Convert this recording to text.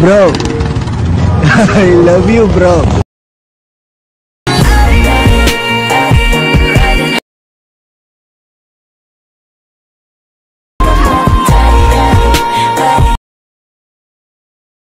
Bro, I love you, bro.